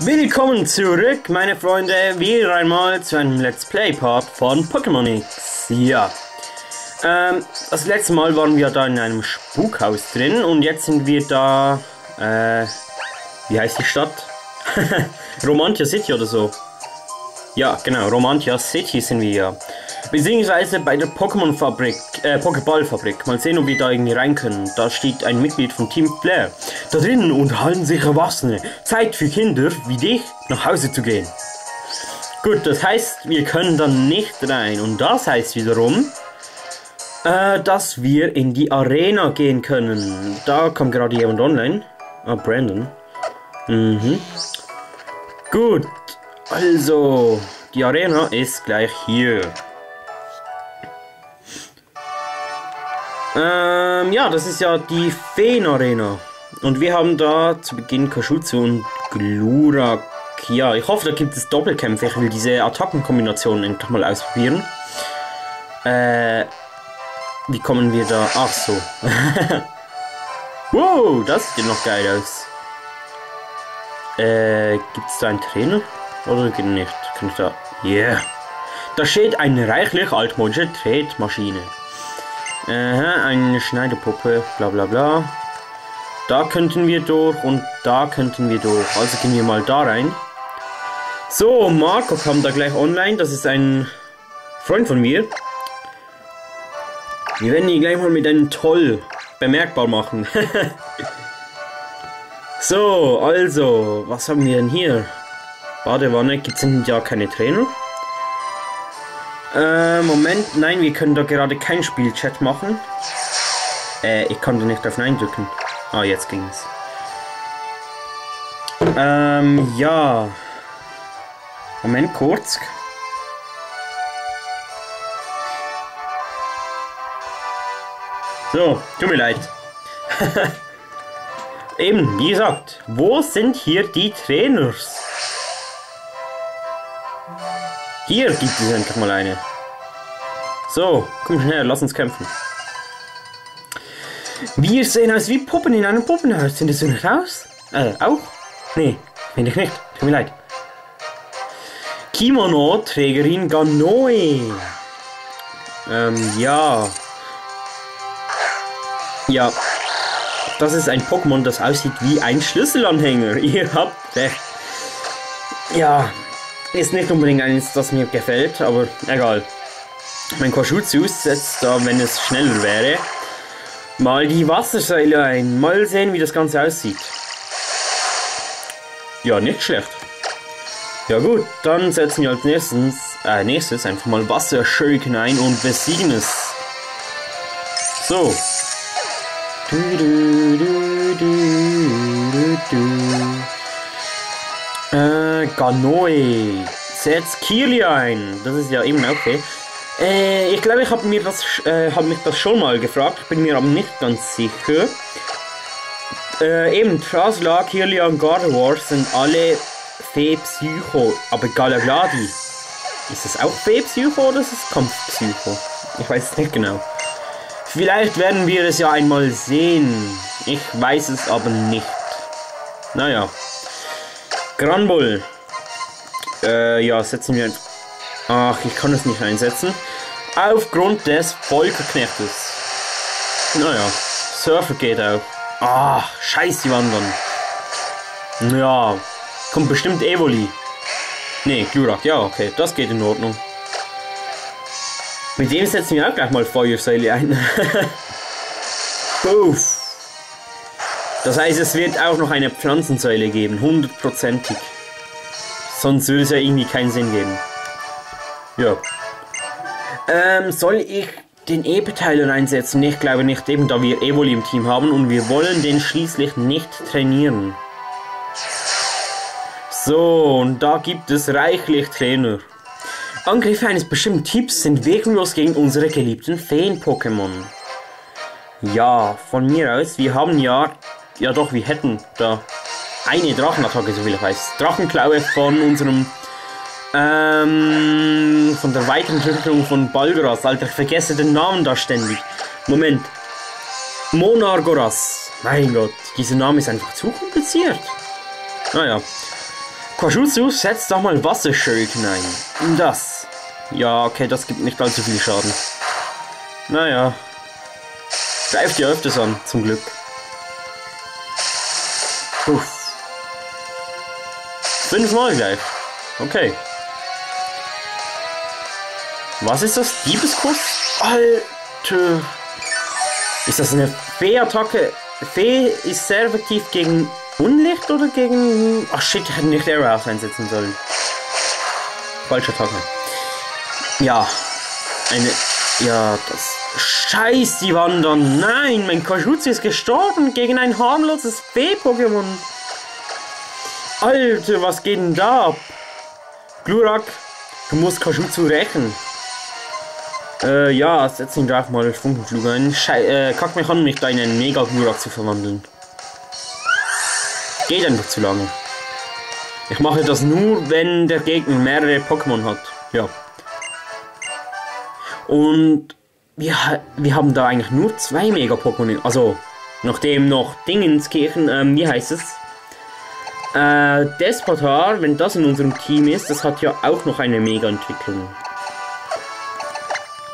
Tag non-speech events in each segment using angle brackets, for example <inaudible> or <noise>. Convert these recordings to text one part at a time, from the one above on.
Willkommen zurück, meine Freunde, wieder einmal zu einem Let's Play Part von Pokémon X. Ja. Ähm, das letzte Mal waren wir da in einem Spukhaus drin und jetzt sind wir da, äh, wie heißt die Stadt? <laughs> Romantia City oder so. Ja, genau, Romantia City sind wir ja. Beziehungsweise bei der Pokémon-Fabrik, äh, Pokéball-Fabrik. Mal sehen, ob wir da irgendwie rein können. Da steht ein Mitglied von Team Flair. Da drinnen unterhalten sich Erwachsene. Zeit für Kinder wie dich, nach Hause zu gehen. Gut, das heißt, wir können dann nicht rein. Und das heißt wiederum, äh, dass wir in die Arena gehen können. Da kommt gerade jemand online. Ah, Brandon. Mhm. Gut, also, die Arena ist gleich hier. Ähm, ja, das ist ja die Feen-Arena. Und wir haben da zu Beginn Kashutsu und Glurak. Ja, ich hoffe, da gibt es Doppelkämpfe. Ich will diese Attackenkombination endlich mal ausprobieren. Äh, wie kommen wir da? Ach so. <laughs> wow, das sieht noch geil aus. Äh, es da einen Trainer? Oder nicht? Kann ich da... Yeah. Da steht eine reichlich altmodische Tretmaschine. Aha, eine Schneidepuppe, bla bla bla. Da könnten wir durch und da könnten wir durch. Also gehen wir mal da rein. So, Marco kommt da gleich online. Das ist ein Freund von mir. Wir werden ihn gleich mal mit einem Toll bemerkbar machen. <laughs> so, also, was haben wir denn hier? Badewanne, gibt es ja keine Trainer. Äh, Moment, nein, wir können da gerade kein Spielchat machen. Äh, ich konnte nicht auf Nein drücken. Ah, jetzt ging's. Ähm, ja. Moment, kurz. So, tut mir leid. <laughs> Eben, wie gesagt, wo sind hier die Trainers? Hier gibt es endlich mal eine. So, komm schnell, lass uns kämpfen. Wir sehen aus wie Puppen in einem Puppenhaus. Sind das so nicht aus? Äh, auch? Nee, finde ich nicht. Tut mir leid. Kimono-Trägerin Ganoe. Ähm, ja. Ja. Das ist ein Pokémon, das aussieht wie ein Schlüsselanhänger. <laughs> Ihr habt recht. Ja, ist nicht unbedingt eines, das mir gefällt, aber egal. Mein Koshutsus setzt da, wenn es schneller wäre, mal die Wassersäule ein. Mal sehen, wie das Ganze aussieht. Ja, nicht schlecht. Ja gut, dann setzen wir als nächstes, äh, nächstes einfach mal Wasserschurken ein und besiegen es. So. Du, du, du, äh, Ganoe. Setz Kili ein. Das ist ja eben okay. Äh, ich glaube, ich habe mir das, äh, hab mich das schon mal gefragt. Ich bin mir aber nicht ganz sicher. Äh, eben, Trasla, Kirlia und Gardevoir sind alle Fee-Psycho. Aber Galagladi, ist es auch Fee-Psycho oder ist es Kampf-Psycho? Ich weiß es nicht genau. Vielleicht werden wir es ja einmal sehen. Ich weiß es aber nicht. Naja. Granbull. Äh, ja, setzen wir. Ach, ich kann es nicht einsetzen. Aufgrund des Volkerknechtes. Naja, Surfer geht auch. Ach, scheiß die wandern. Ja, kommt bestimmt Evoli. Ne, Glurak, ja, okay, das geht in Ordnung. Mit dem setzen wir auch gleich mal Feuersäule ein. <laughs> Puff. Das heißt, es wird auch noch eine Pflanzensäule geben, hundertprozentig. Sonst würde es ja irgendwie keinen Sinn geben. Ja. Ähm, soll ich den E-Beteiler einsetzen? Ich glaube nicht, eben da wir Evoli im Team haben und wir wollen den schließlich nicht trainieren. So, und da gibt es reichlich Trainer. Angriffe eines bestimmten Typs sind wirkungslos gegen unsere geliebten Feen-Pokémon. Ja, von mir aus, wir haben ja ja doch, wir hätten da eine Drachenattacke, so viel ich weiß. Drachenklaue von unserem, ähm, von der Weiterentwicklung von Balgras. Alter, ich vergesse den Namen da ständig. Moment. Monargoras. Mein Gott, dieser Name ist einfach zu kompliziert. Naja. Quajutsu setzt doch mal Wasserschurken ein. Das. Ja, okay, das gibt nicht allzu viel Schaden. Naja. Greift ihr öfters an, zum Glück. Puff. Fünfmal gleich. Okay. Was ist das? Diebeskuss? Alter. Ist das eine Fee-Attacke? Fee ist sehr effektiv gegen Unlicht oder gegen... Ach shit, ich hätte nicht Arrow einsetzen sollen. Falsche Attacke. Ja. Eine... Ja, das... Scheiß, die wandern. Nein, mein Kajutsu ist gestorben gegen ein harmloses Fee-Pokémon. Alter, was geht denn da ab? Glurak, du musst Kajutsu rächen. Äh, ja, setz ihn gleich mal Funkenflug ein. Schei äh, kack mich an, mich da in einen mega Glurak zu verwandeln. Geht einfach zu lange. Ich mache das nur, wenn der Gegner mehrere Pokémon hat. Ja. Und wir, wir haben da eigentlich nur zwei Mega-Pokémon. Also, nachdem noch Dingenskirchen, ähm, wie heißt es? Äh, Despotar, wenn das in unserem Team ist, das hat ja auch noch eine Mega-Entwicklung.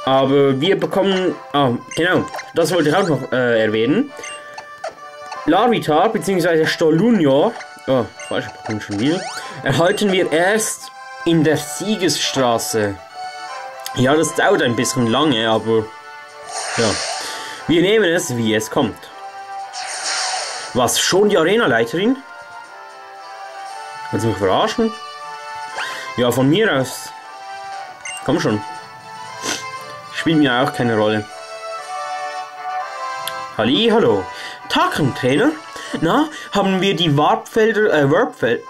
Aber wir bekommen, ah, genau, das wollte ich auch noch äh, erwähnen. Larvitar bzw. Stolunio, oh, falsche Pokémon schon wieder, erhalten wir erst in der Siegesstraße. Ja, das dauert ein bisschen lange, aber ja. Wir nehmen es, wie es kommt. Was, schon die Arena-Leiterin? Willst du mich verarschen? Ja, von mir aus. Komm schon. Spielt mir auch keine Rolle. Halli, hallo. Trainer? Na, haben wir die Warpfelder, äh, Warpfel,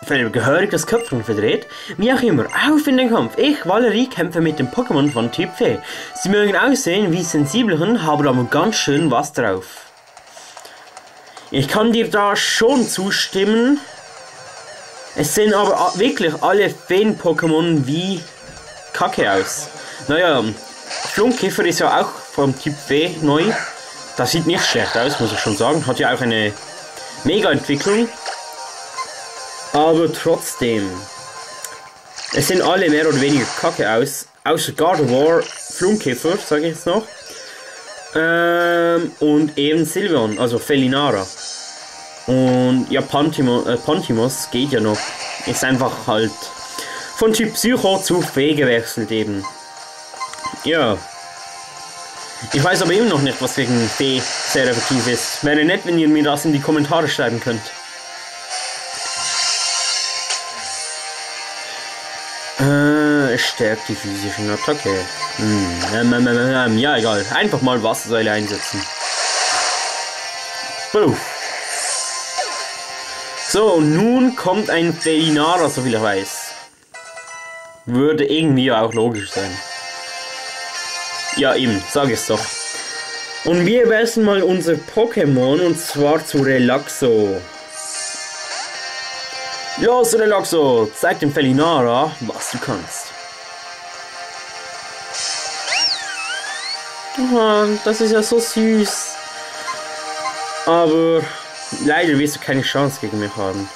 Warpfelder gehörig das Köpfchen verdreht? Wie auch immer, auf in den Kampf. Ich, Valerie, kämpfe mit dem Pokémon von Typ Fee. Sie mögen aussehen wie Sensibelchen, haben aber ganz schön was drauf. Ich kann dir da schon zustimmen, es sehen aber wirklich alle Feen-Pokémon wie Kacke aus. Naja, Flunkkäfer ist ja auch vom Typ Fee neu. Das sieht nicht schlecht aus, muss ich schon sagen. Hat ja auch eine Mega-Entwicklung. Aber trotzdem. Es sehen alle mehr oder weniger kacke aus. Außer Gardevoir, Flunkkäfer, sage ich jetzt noch. Ähm, und eben Sylveon, also Felinara. Und ja, Pantimos, äh, Pantimos geht ja noch. Ist einfach halt von Typ Psycho zu Fee gewechselt eben. Ja. Ich weiß aber immer noch nicht, was wegen Fee sehr effektiv ist. Wäre nett, wenn ihr mir das in die Kommentare schreiben könnt. Äh, es stärkt die physischen Attacke. Hm, ähm, ähm, ähm, ähm ja, egal. Einfach mal Wassersäule einsetzen. Puh. So, nun kommt ein Felinara, so viel ich weiß. Würde irgendwie auch logisch sein. Ja, eben, sag es doch. Und wir wechseln mal unser Pokémon und zwar zu Relaxo. Los, Relaxo, zeig dem Felinara, was du kannst. Oh, das ist ja so süß. Aber Leider wirst du keine Chance gegen mich haben.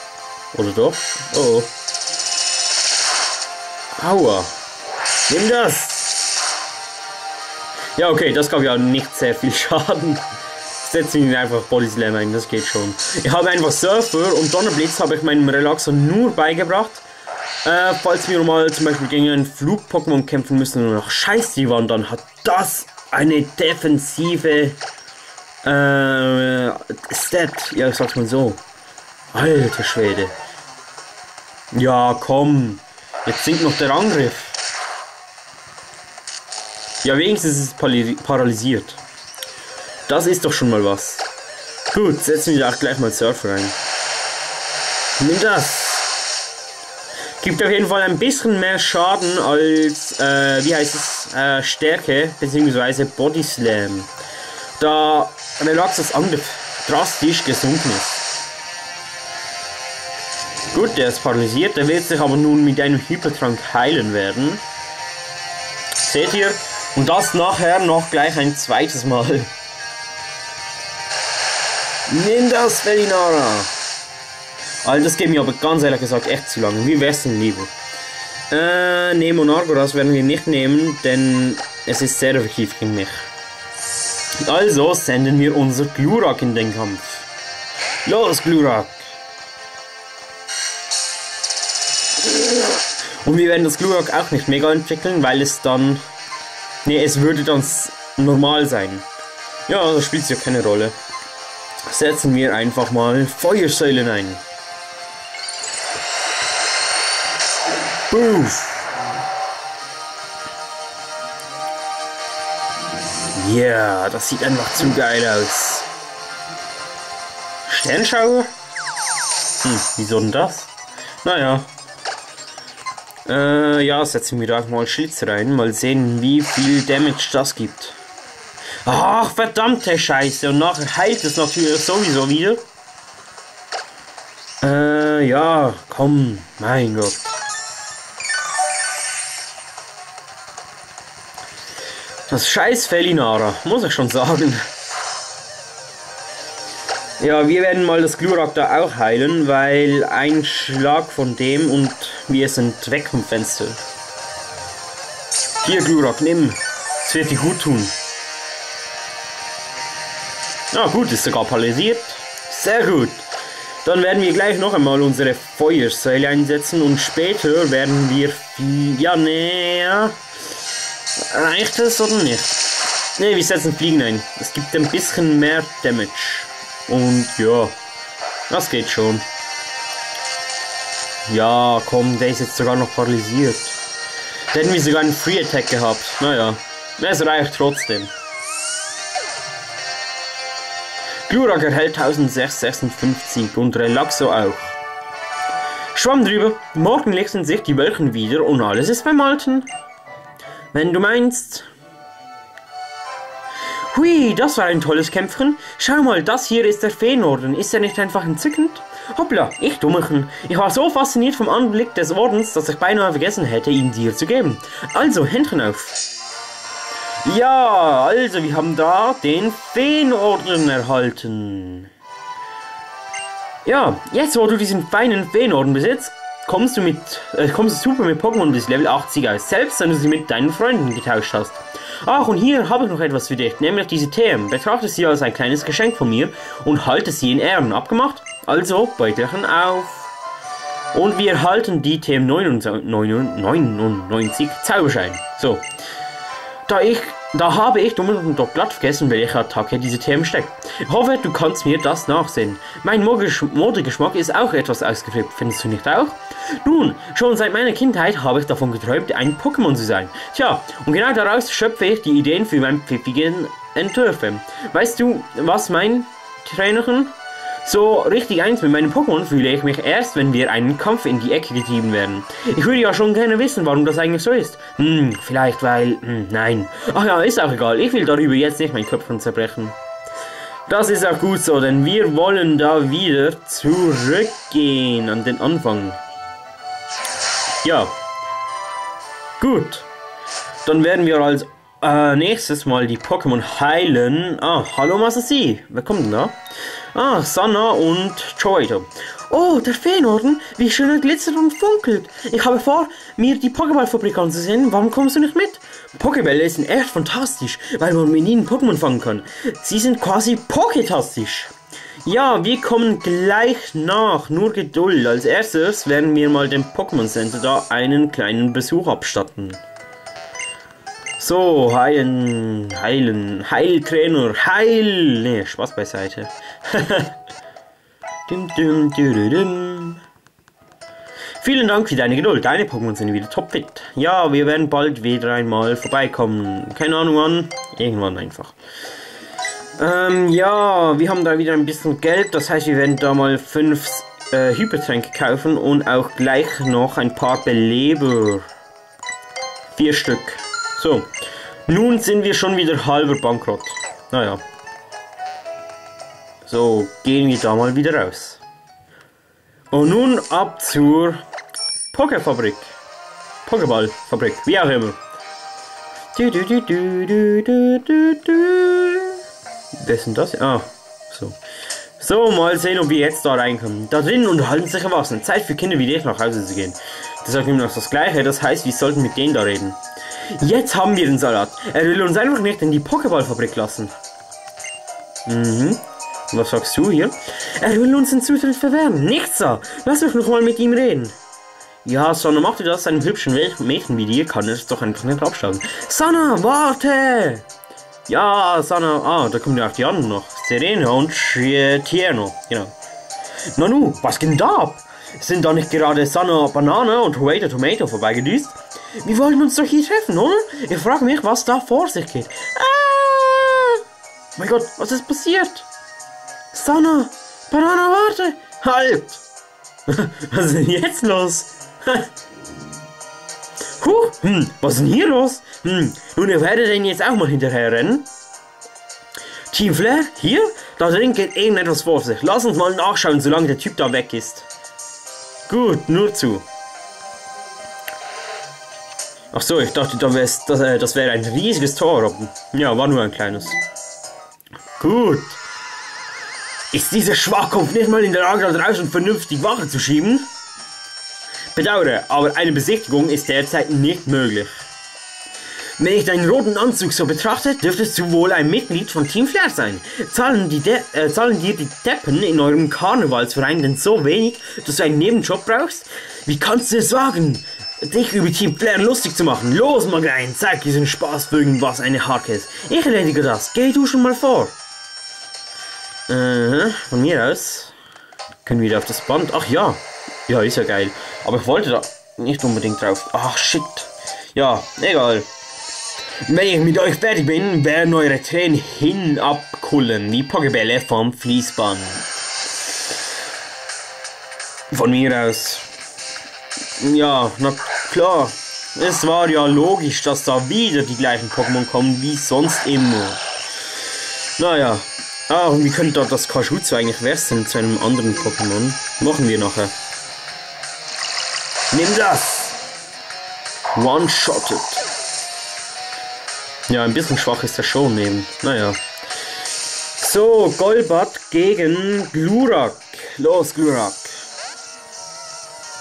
Oder doch? Oh. Aua. Nimm das! Ja, okay, das gab ja nicht sehr viel Schaden. Setzen ihn einfach Body Slam ein, das geht schon. Ich habe einfach Surfer und Donnerblitz habe ich meinem Relaxer nur beigebracht. Äh, falls wir mal zum Beispiel gegen einen Flug-Pokémon kämpfen müssen und noch Scheiß die waren, dann hat das eine defensive äh, Stat, ja, ich sag's mal so. Alter Schwede. Ja, komm. Jetzt sinkt noch der Angriff. Ja, wenigstens ist es paralysiert. Das ist doch schon mal was. Gut, setzen wir auch gleich mal Surfer rein. Nimm das. Gibt auf jeden Fall ein bisschen mehr Schaden als, äh, wie heißt es, äh, Stärke, beziehungsweise Body Slam. Da Relaxes Angriff drastisch gesunken ist. Gut, der ist paralysiert, der wird sich aber nun mit einem Hypertrank heilen werden. Seht ihr? Und das nachher noch gleich ein zweites Mal. Nimm das, Felinara! Also das geht mir aber ganz ehrlich gesagt echt zu lange. Wie wär's denn lieber? Äh, Nemo und Argoras werden wir nicht nehmen, denn es ist sehr effektiv gegen mich. Also senden wir unser Glurak in den Kampf. Los, Glurak! Und wir werden das Glurak auch nicht mega entwickeln, weil es dann... Ne, es würde dann normal sein. Ja, das spielt ja keine Rolle. Setzen wir einfach mal Feuersäulen ein. Boof! Ja, yeah, das sieht einfach zu geil aus. Sternschauer? Hm, wieso denn das? Naja, äh, ja, setzen wir da mal Schlitz rein. Mal sehen, wie viel Damage das gibt. Ach, verdammte Scheiße. Und nachher heilt es natürlich sowieso wieder. Äh, ja, komm. Mein Gott. Das scheiß Felinara, muss ich schon sagen. Ja, wir werden mal das Glurak da auch heilen, weil ein Schlag von dem und wir sind weg vom Fenster. Hier, Glurak, nimm. Es wird dir gut tun. Ah, gut, ist sogar paralysiert. Sehr gut. Dann werden wir gleich noch einmal unsere Feuersäule einsetzen und später werden wir. Ja, näher. Reicht es oder nicht? Ne, wir setzen Fliegen ein. Es gibt ein bisschen mehr Damage. Und ja, das geht schon. Ja, komm, der ist jetzt sogar noch paralysiert. Da hätten wir sogar einen Free Attack gehabt. Naja, es reicht trotzdem. Glurak erhält 1656 und Relaxo auch. Schwamm drüber, morgen lichten sich die Wölken wieder und alles ist beim Alten. Wenn du meinst, Hui, das war ein tolles Kämpfen. Schau mal, das hier ist der Feenorden. Ist er nicht einfach entzückend? Hoppla, ich Dummerchen. Ich war so fasziniert vom Anblick des Ordens, dass ich beinahe vergessen hätte, ihn dir zu geben. Also, Händchen auf. Ja, also, wir haben da den Feenorden erhalten. Ja, jetzt wo du diesen feinen Feenorden besitzt, kommst du mit, äh, kommst du super mit Pokémon bis Level 80 aus, selbst wenn du sie mit deinen Freunden getauscht hast. Ach, und hier habe ich noch etwas für dich, nämlich diese TM. Betrachte sie als ein kleines Geschenk von mir und halte sie in Ehren. Abgemacht? Also, Beutelchen auf. Und wir halten die TM 99 Zauberschein. So. Da ich da habe ich dumm und doch glatt vergessen, welche Attacke diese TM steckt. Ich hoffe, du kannst mir das nachsehen. Mein Modegeschmack ist auch etwas ausgeflippt, findest du nicht auch? Nun, schon seit meiner Kindheit habe ich davon geträumt, ein Pokémon zu sein. Tja, und genau daraus schöpfe ich die Ideen für meine pfiffigen Entwürfe. Weißt du, was mein Trainerin so richtig eins mit meinem Pokémon fühle ich mich erst, wenn wir einen Kampf in die Ecke getrieben werden. Ich würde ja schon gerne wissen, warum das eigentlich so ist. Hm, vielleicht weil... Hm, nein. Ach ja, ist auch egal. Ich will darüber jetzt nicht mein Köpfchen zerbrechen. Das ist auch gut so, denn wir wollen da wieder zurückgehen an den Anfang. Ja. Gut. Dann werden wir als äh, nächstes mal die Pokémon heilen. Ah, hallo Masasi. Wer kommt denn da? Ah, Sanna und Troido. Oh, der Feenorden, wie schön er glitzert und funkelt. Ich habe vor, mir die Pokéball-Fabrik anzusehen. Warum kommst du nicht mit? Pokébälle sind echt fantastisch, weil man mit ihnen Pokémon fangen kann. Sie sind quasi poketastisch. Ja, wir kommen gleich nach. Nur Geduld. Als erstes werden wir mal dem Pokémon Center da einen kleinen Besuch abstatten. So, heilen, heilen, Heiltrainer, heil. Ne, Spaß beiseite. <laughs> dum, dum, dum. Vielen Dank für deine Geduld. Deine Pokémon sind wieder topfit. Ja, wir werden bald wieder einmal vorbeikommen. Keine Ahnung wann. Irgendwann einfach. Ähm, ja, wir haben da wieder ein bisschen Geld. Das heißt, wir werden da mal fünf äh, Hypertränke kaufen und auch gleich noch ein paar Beleber. Vier Stück. So, nun sind wir schon wieder halber bankrott. Naja. So, gehen wir da mal wieder raus. Und nun ab zur Pokerfabrik. Pokéballfabrik, wie auch immer. Du, du, du, denn das? Ah, so. So, mal sehen, ob wir jetzt da reinkommen. Da drinnen unterhalten sich Erwachsene. Zeit für Kinder wie dich nach Hause zu gehen. Das sagt ihm noch das Gleiche. Das heißt, wir sollten mit denen da reden. Jetzt haben wir den Salat. Er will uns einfach nicht in die Pokéballfabrik lassen. Mhm. Was sagst du hier? Er will uns den Zutritt verwehren. Nichts da. Lass mich noch mal mit ihm reden. Ja, Sana, mach dir das einem hübschen Mädchen wie dir, kann es doch einfach nicht abschlagen. Sana, warte! Ja, Sana, ah, da kommen ja auch die anderen noch. Serena und Tierno, genau. Nanu, was denn da ab? Sind da nicht gerade Sana Banana und Hueda Tomato vorbeigedüst? Wir wollten uns doch hier treffen, oder? Ich frage mich, was da vor sich geht. Ah! Mein Gott, was ist passiert? Sana, Banana, warte! Halt! <laughs> was ist denn jetzt los? <laughs> Huh, hm, was ist denn hier los? Hm, nun, ihr werdet den jetzt auch mal hinterher rennen. Team Flair, hier? Da drin geht irgendetwas vor sich. Lass uns mal nachschauen, solange der Typ da weg ist. Gut, nur zu. Ach so, ich dachte, das, das, äh, das wäre ein riesiges Tor. Ja, war nur ein kleines. Gut. Ist dieser Schwachkopf nicht mal in der Lage, da draußen vernünftig Wache zu schieben? Bedauere, aber eine Besichtigung ist derzeit nicht möglich. Wenn ich deinen roten Anzug so betrachte, dürftest du wohl ein Mitglied von Team Flair sein. Zahlen, die De äh, zahlen dir die Deppen in eurem Karnevalsverein denn so wenig, dass du einen Nebenjob brauchst? Wie kannst du es wagen, dich über Team Flair lustig zu machen? Los, Magrein, zeig diesen Spaßvögeln, was eine Hacke ist. Ich erledige das. Geh du schon mal vor. Äh, von mir aus können wir wieder auf das Band. Ach ja, ja, ist ja geil. Aber ich wollte da nicht unbedingt drauf. Ach, shit. Ja, egal. Wenn ich mit euch fertig bin, werden eure Tränen hinabkullen, wie Pokebälle vom Fließband. Von mir aus. Ja, na klar. Es war ja logisch, dass da wieder die gleichen Pokémon kommen wie sonst immer. Naja. Ah, und wie könnte das Kajutsu eigentlich wechseln zu einem anderen Pokémon? Machen wir nachher. Nimm das! One-shotted. Ja, ein bisschen schwach ist er schon eben. Naja. So, Golbat gegen Glurak. Los, Glurak.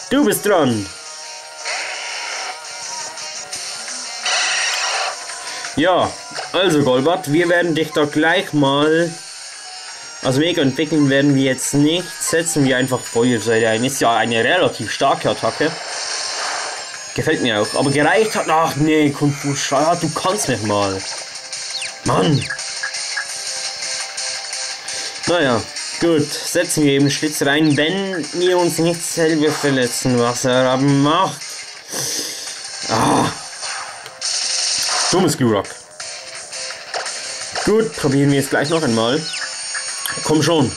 Du bist dran. Ja, also Golbat, wir werden dich da gleich mal also mega entwickeln werden wir jetzt nicht. Setzen wir einfach Feuersäule ein. Ist ja eine relativ starke Attacke. Gefällt mir auch. Aber gereicht hat. Ach nee, Kung Fu Schau, du kannst nicht mal. Mann. Naja, gut. Setzen wir eben Schlitz rein, wenn wir uns nicht selber verletzen, was er aber macht. Ah. Dummes Glurak. Gut, probieren wir es gleich noch einmal. Komm schon.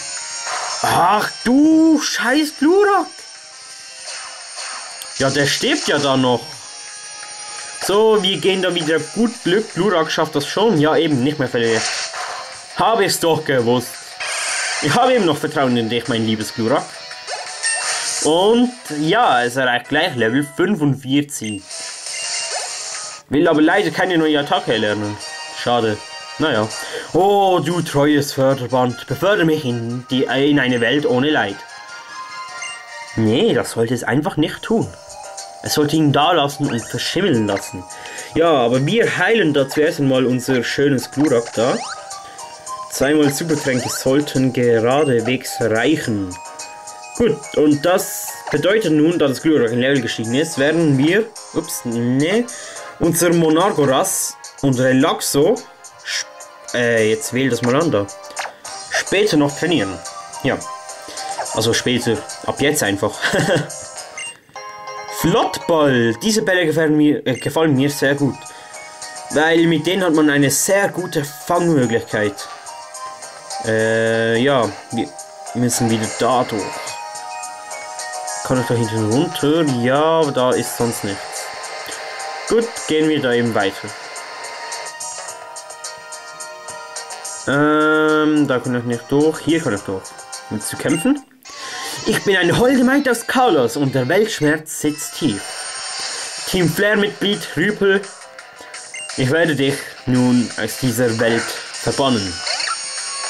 Ach du scheiß Glurak. Ja, der stirbt ja da noch. So, wir gehen da wieder gut Glück. Glurak schafft das schon. Ja, eben, nicht mehr verliert. Habe es doch gewusst. Ich habe eben noch Vertrauen in dich, mein liebes Glurak. Und ja, es erreicht gleich Level 45. Will aber leider keine neue Attacke lernen. Schade. Naja. Oh, du treues Förderband, befördere mich in, die, in eine Welt ohne Leid. Nee, das sollte es einfach nicht tun. Es sollte ihn da lassen und verschimmeln lassen. Ja, aber wir heilen da zuerst einmal unser schönes Glurak da. Zweimal Supertränke sollten geradewegs reichen. Gut, und das bedeutet nun, da das Glurak in Level gestiegen ist, werden wir, ups, ne, unser Monargoras und Relaxo äh, jetzt wähl das mal an da. Später noch trainieren. Ja. Also später. Ab jetzt einfach. <laughs> Flottball. Diese Bälle gefallen mir, äh, gefallen mir sehr gut. Weil mit denen hat man eine sehr gute Fangmöglichkeit. Äh, ja. Wir müssen wieder da durch. Kann ich da hinten runter? Ja, aber da ist sonst nichts. Gut, gehen wir da eben weiter. Ähm, da kann ich nicht durch. Hier kann ich durch. Willst zu kämpfen? Ich bin eine holde Maid aus Carlos und der Weltschmerz sitzt tief. Team Flair-Mitglied Rüpel, ich werde dich nun aus dieser Welt verbannen.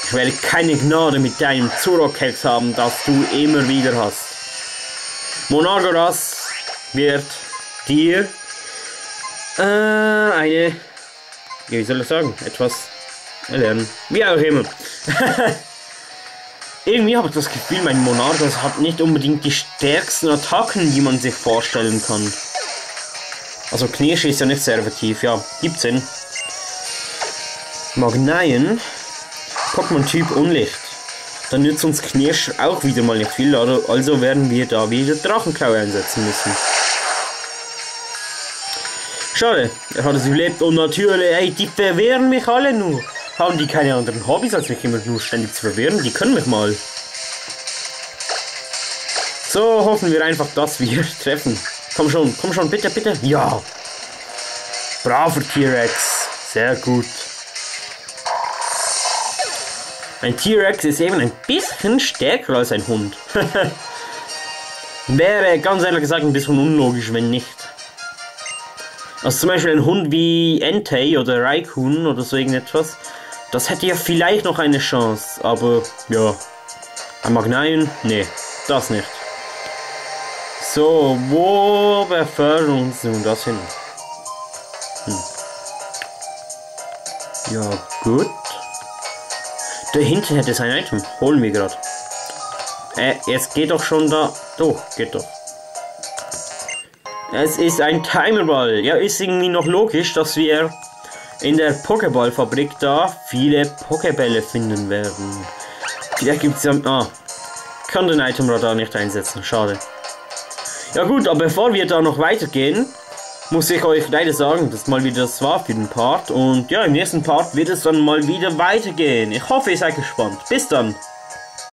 Ich werde keine Gnade mit deinem Zurokhex haben, das du immer wieder hast. Monagoras wird dir äh, eine, wie soll ich sagen, etwas erlernen. Wie auch immer. <laughs> Irgendwie habe ich das Gefühl, mein Monarchos hat nicht unbedingt die stärksten Attacken, die man sich vorstellen kann. Also Knirsch ist ja nicht sehr effektiv, ja, 17. Magneien, Pokémon-Typ Unlicht. Dann nützt uns Knirsch auch wieder mal nicht viel, also werden wir da wieder Drachenklau einsetzen müssen. Schade, er hat es überlebt und natürlich, ey, die verwehren mich alle nur. Haben die keine anderen Hobbys, als mich immer nur ständig zu verwirren? Die können mich mal. So, hoffen wir einfach, dass wir <laughs> treffen. Komm schon, komm schon, bitte, bitte. Ja. Braver T-Rex. Sehr gut. Ein T-Rex ist eben ein bisschen stärker als ein Hund. <laughs> Wäre ganz ehrlich gesagt ein bisschen unlogisch, wenn nicht. Also zum Beispiel ein Hund wie Entei oder Raikun oder so irgendetwas das hätte ja vielleicht noch eine Chance, aber ja. Ein Magneien? Nee, das nicht. So, wo befördern uns nun das hin? Hm. Ja, gut. Dahinter hätte es ein Item. Holen wir gerade. Äh, jetzt geht doch schon da. Doch, geht doch. Es ist ein Timerball. Ja, ist irgendwie noch logisch, dass wir in der Pokéball-Fabrik da viele Pokébälle finden werden. Vielleicht gibt es ja... Ah, kann den Itemradar nicht einsetzen, schade. Ja gut, aber bevor wir da noch weitergehen, muss ich euch leider sagen, dass mal wieder das war für den Part. Und ja, im nächsten Part wird es dann mal wieder weitergehen. Ich hoffe, ihr seid gespannt. Bis dann.